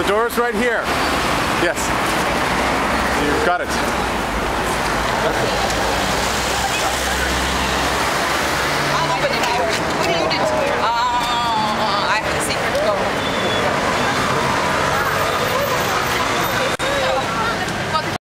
The door is right here. Yes. You've got it.